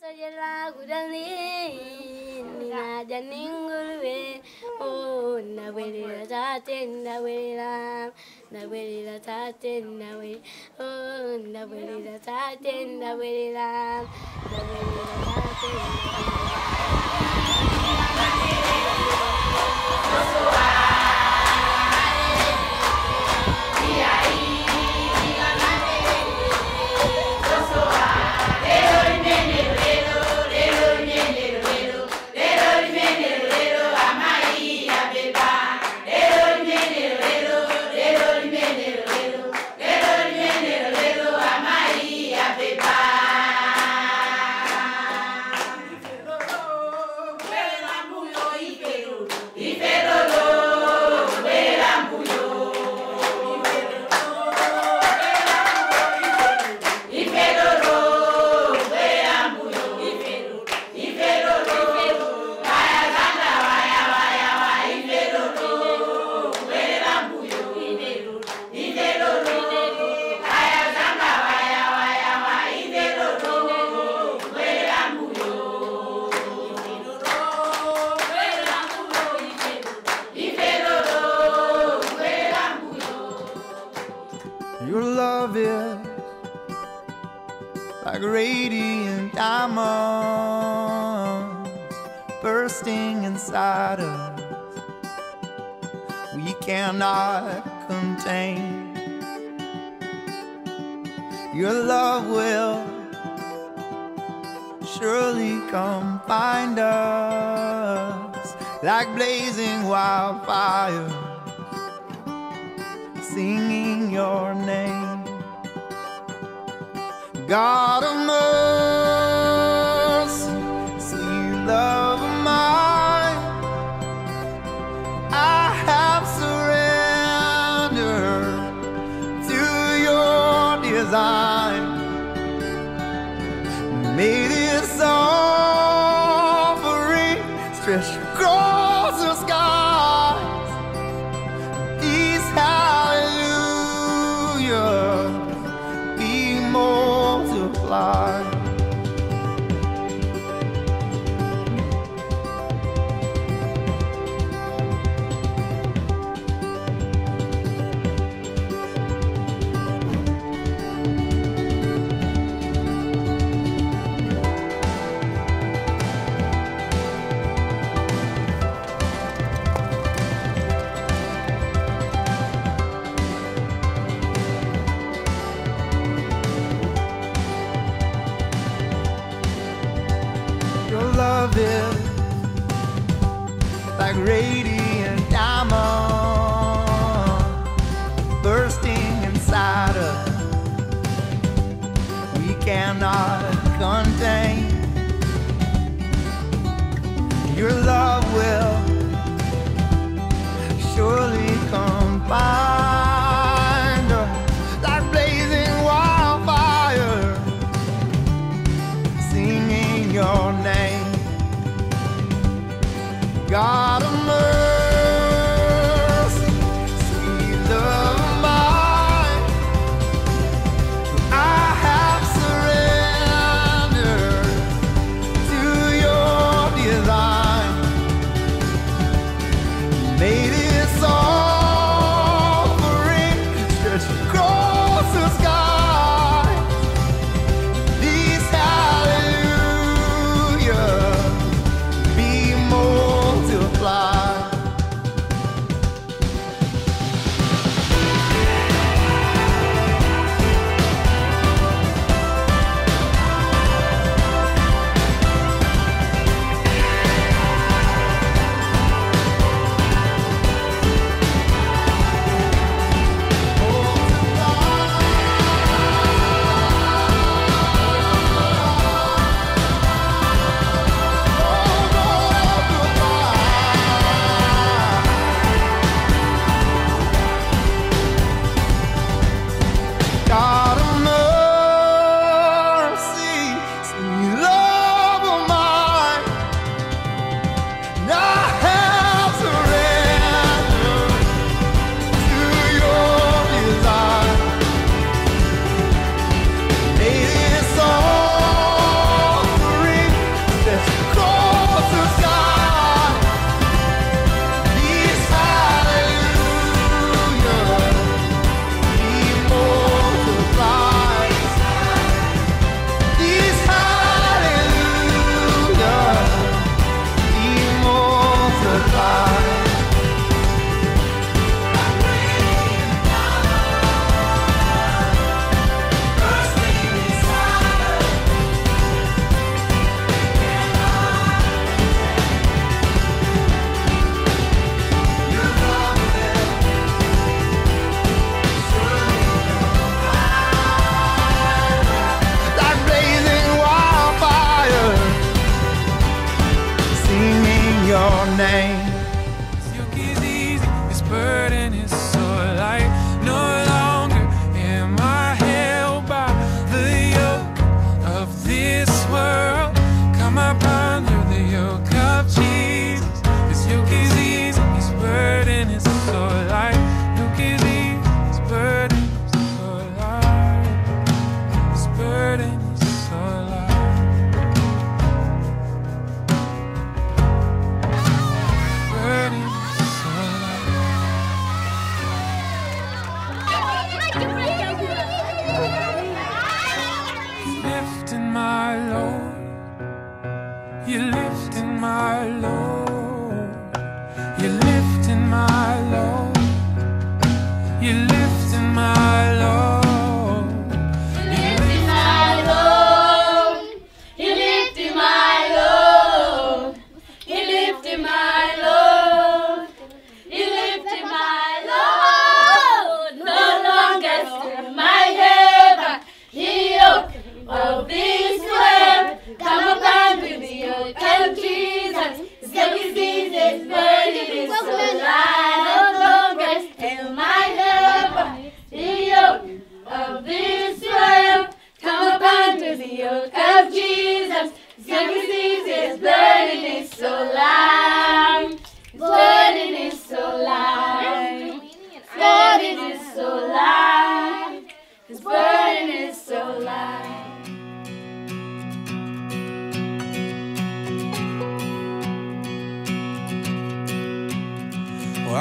sojela kudani nina janingulwe oh nawelila tate nawelila nawelila tate nawe oh nawelila tate nawelila nawelila tate Your radiant diamonds bursting inside us. We cannot contain. Your love will surely come find us like blazing wildfire singing your name. God of mercy, This offering. Stretch Your like radiant diamond bursting inside us. We cannot contain. Your love will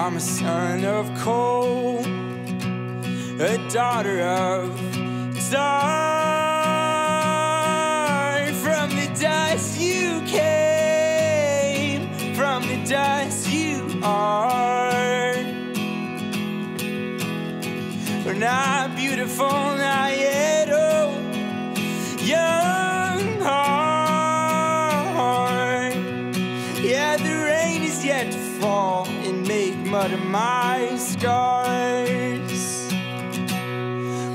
I'm a son of coal, a daughter of time. From the dust you came, from the dust you are. We're not beautiful, not yet. darts.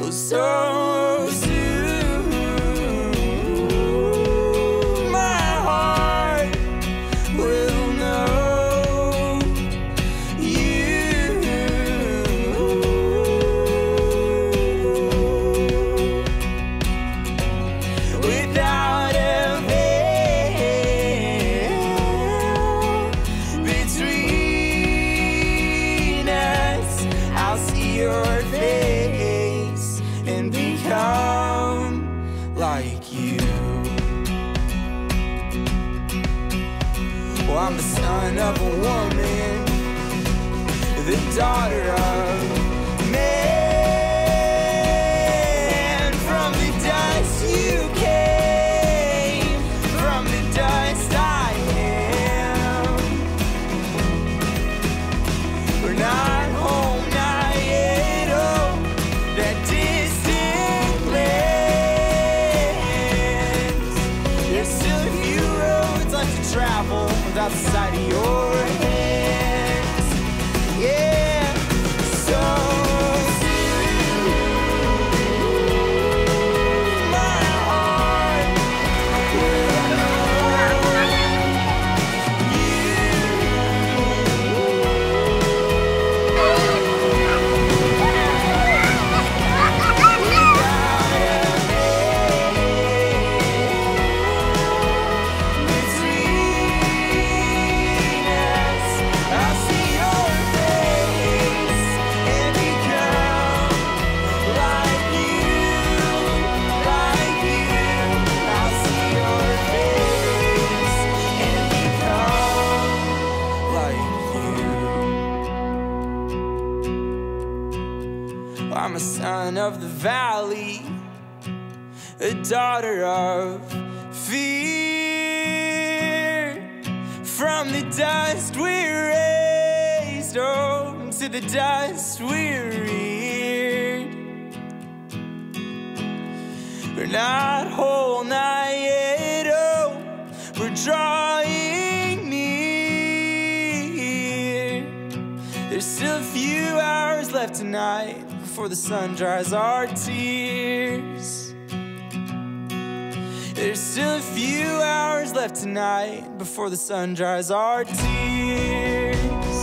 Oh, so Of a woman, the daughter of. outside your head. I'm a son of the valley, a daughter of fear. From the dust we're raised, oh, to the dust we're reared. We're not whole, not yet, oh, we're drawing near. There's still a few hours left tonight before the sun dries our tears. There's still a few hours left tonight Before the sun dries our tears.